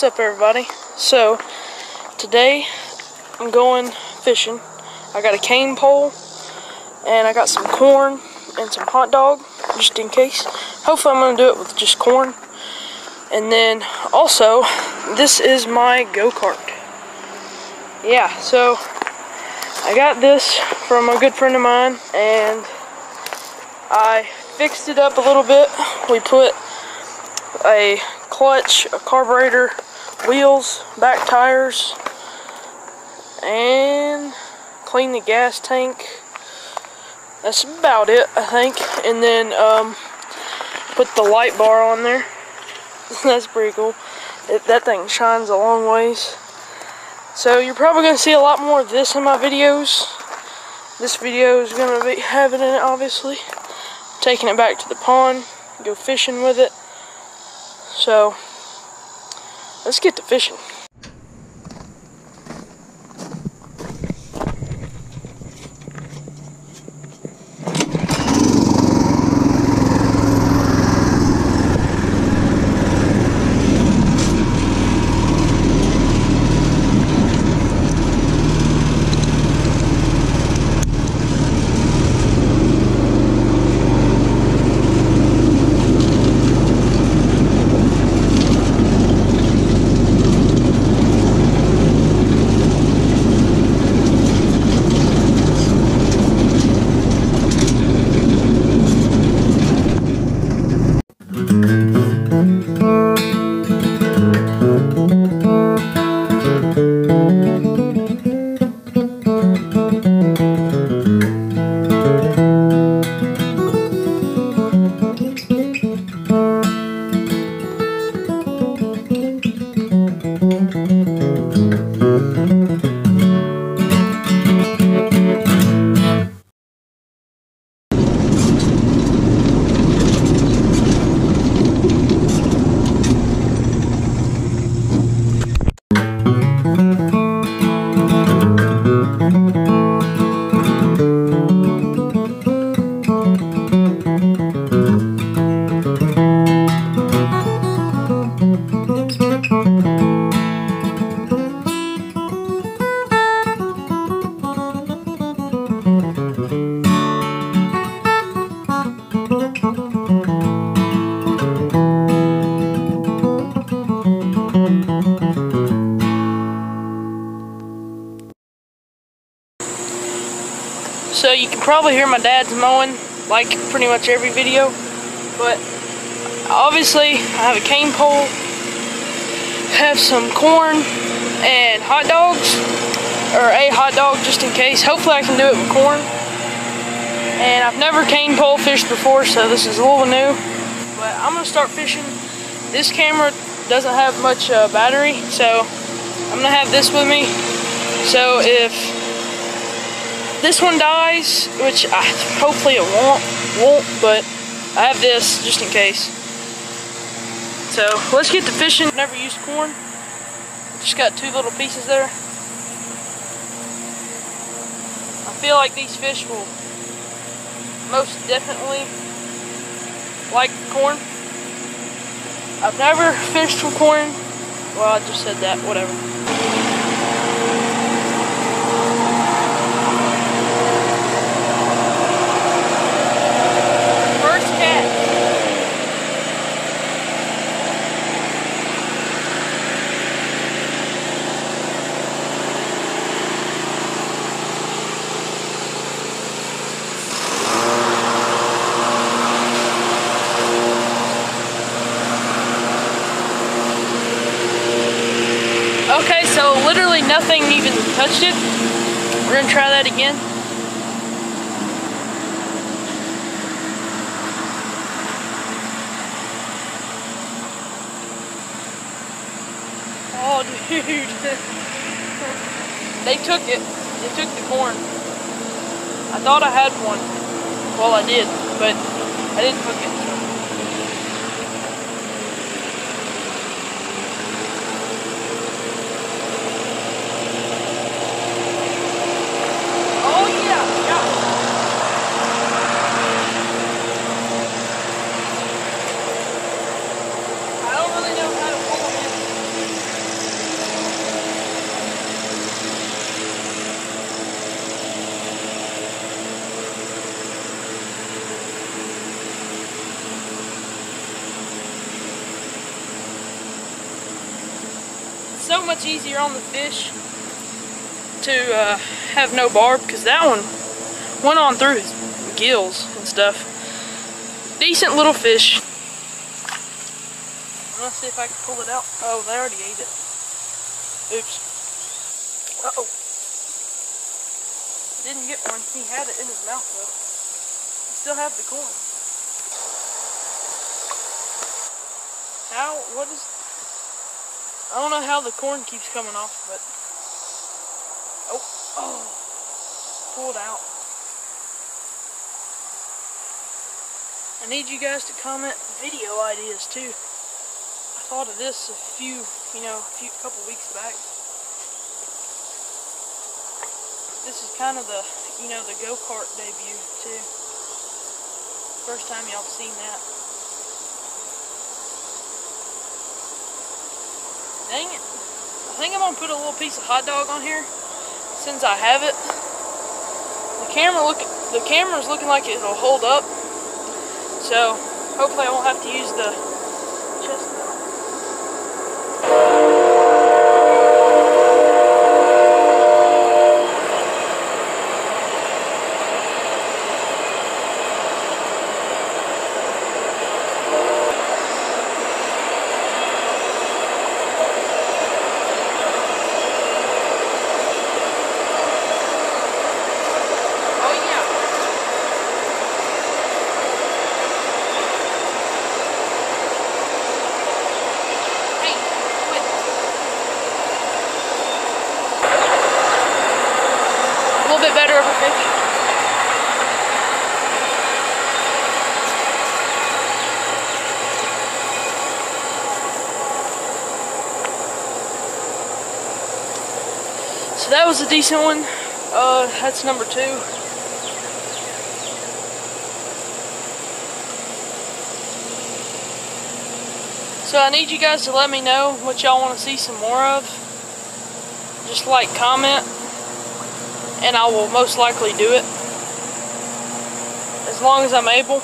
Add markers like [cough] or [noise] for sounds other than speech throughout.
up everybody? So today I'm going fishing. I got a cane pole and I got some corn and some hot dog just in case. Hopefully I'm going to do it with just corn. And then also this is my go-kart. Yeah, so I got this from a good friend of mine and I fixed it up a little bit. We put a clutch, a carburetor, wheels, back tires, and clean the gas tank. That's about it, I think. And then um, put the light bar on there. [laughs] That's pretty cool. It, that thing shines a long ways. So you're probably going to see a lot more of this in my videos. This video is going to be having it, obviously. Taking it back to the pond, go fishing with it. So, let's get to fishing. So you can probably hear my dad's mowing like pretty much every video. But obviously I have a cane pole, have some corn and hot dogs, or a hot dog just in case. Hopefully I can do it with corn. And I've never cane pole fished before, so this is a little new. But I'm gonna start fishing. This camera doesn't have much uh, battery, so I'm gonna have this with me. So if this one dies, which I, hopefully it won't, won't, but I have this just in case. So let's get to fishing. Never used corn. Just got two little pieces there. I feel like these fish will most definitely like corn. I've never fished for corn. Well, I just said that, whatever. First catch. Okay, so literally nothing even touched it. We're gonna try that again. Oh, [laughs] dude. they took it. They took the corn. I thought I had one. Well, I did, but I didn't cook it. Oh, yeah, yeah. I don't really know how to pull them in. Much easier on the fish to uh, have no barb because that one went on through his gills and stuff. Decent little fish. Let's see if I can pull it out. Oh, they already ate it. Oops. Uh-oh. Didn't get one. He had it in his mouth though. I still have the corn. How, what is, I don't know how the corn keeps coming off, but, oh, oh, pulled out. I need you guys to comment video ideas too. I thought of this a few, you know, a few couple weeks back. This is kind of the, you know, the go-kart debut too. First time y'all seen that. Dang it. I think I'm gonna put a little piece of hot dog on here since I have it. The camera look the camera's looking like it'll hold up. So hopefully I won't have to use the So that was a decent one. Uh, that's number two. So I need you guys to let me know what y'all want to see some more of. Just like, comment, and I will most likely do it. As long as I'm able,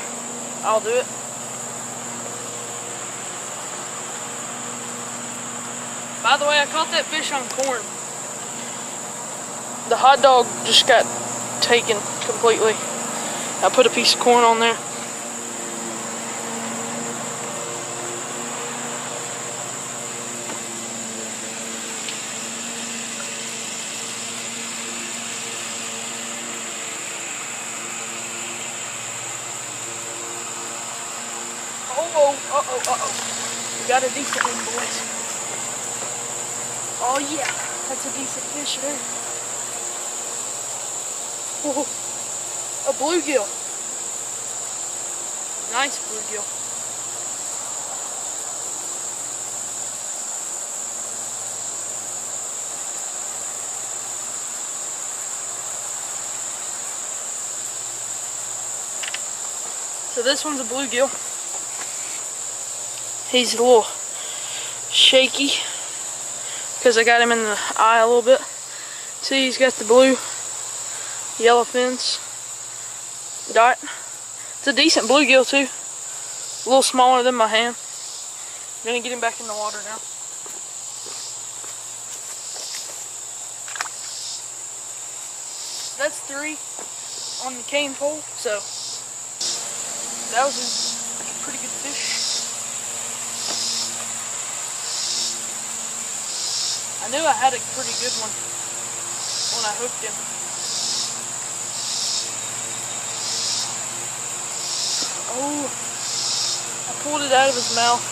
I'll do it. By the way, I caught that fish on corn the hot dog just got taken completely. I put a piece of corn on there. Oh, oh, uh-oh, uh-oh. We got a decent one, boys. Oh, yeah. That's a decent fish there. Oh, a bluegill. Nice bluegill. So this one's a bluegill. He's a little shaky because I got him in the eye a little bit. See, he's got the blue yellow fins dot. It's a decent bluegill too. A little smaller than my hand. I'm gonna get him back in the water now. That's three on the cane pole, so that was a pretty good fish. I knew I had a pretty good one when I hooked him. Oh, I pulled it out of his mouth.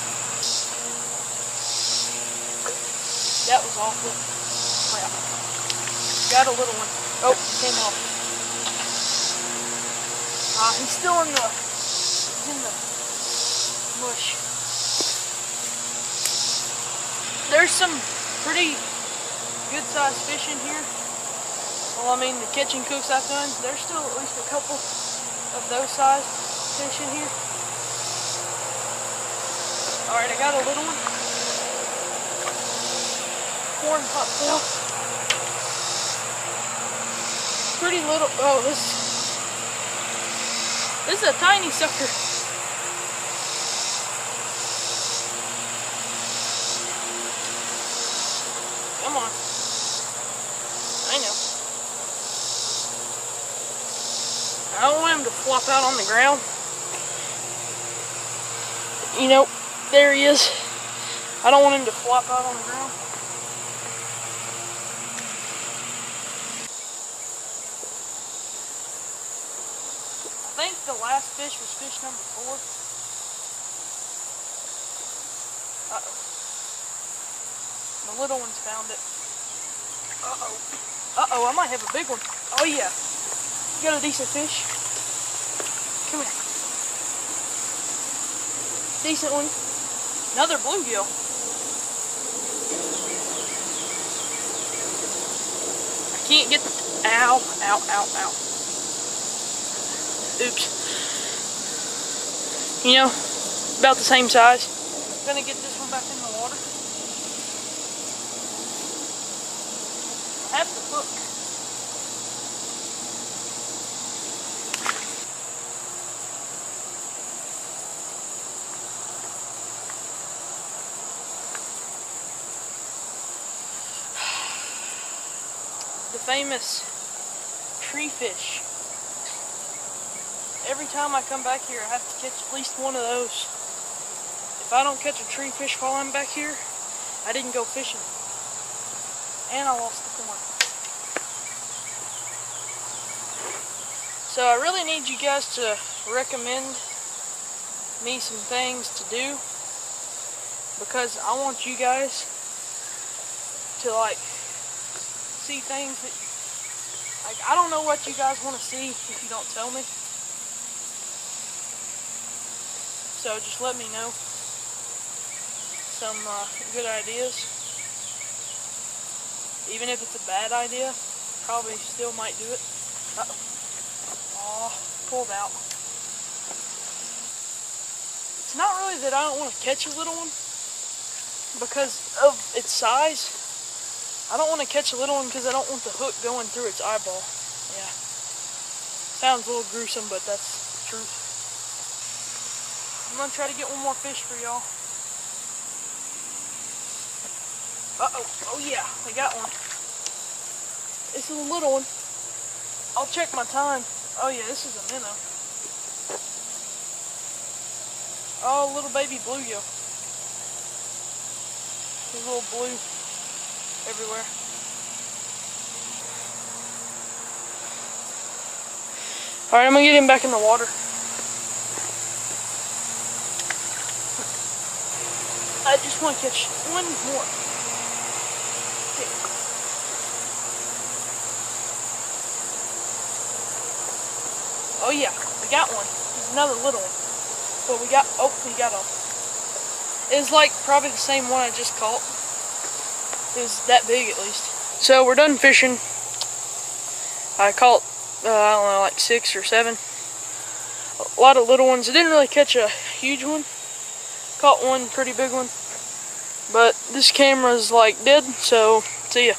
That was awful. Crap. Got a little one. Oh, came off. Ah, he's still in the, in the mush. There's some pretty good sized fish in here. Well, I mean, the kitchen cooks I've done, there's still at least a couple of those size fish in here. Alright, I got a little one. Corn pop tail. Oh. Pretty little, oh, this, this is a tiny sucker. Come on. I know. I don't want him to flop out on the ground. You know, there he is. I don't want him to flop out on the ground. I think the last fish was fish number four. Uh-oh. The little ones found it. Uh-oh. Uh-oh, I might have a big one. Oh, yeah. You got a decent fish? Come here. Decent one. Another bluegill. I can't get the... Ow, ow, ow, ow. Oops. You know, about the same size. I'm Gonna get this one back in the water. I have the hook. The famous tree fish. Every time I come back here, I have to catch at least one of those. If I don't catch a tree fish while I'm back here, I didn't go fishing. And I lost the corn. So I really need you guys to recommend me some things to do because I want you guys to like see things that like I don't know what you guys want to see if you don't tell me. So just let me know some uh, good ideas. Even if it's a bad idea, probably still might do it. Uh oh. Pulled out. It's not really that I don't want to catch a little one because of its size. I don't want to catch a little one because I don't want the hook going through its eyeball. Yeah. Sounds a little gruesome, but that's the truth. I'm gonna try to get one more fish for y'all. Uh-oh. Oh, yeah. I got one. It's a little one. I'll check my time. Oh, yeah. This is a minnow. Oh, little baby bluegill. A little blue everywhere. Alright, I'm gonna get him back in the water. I just want to catch one more. Oh yeah, we got one. There's another little one. But we got, oh, we got a, it's like probably the same one I just caught. It was that big at least. So we're done fishing. I caught, uh, I don't know, like six or seven. A lot of little ones. I didn't really catch a huge one. Caught one pretty big one. But this camera's like dead, so see ya.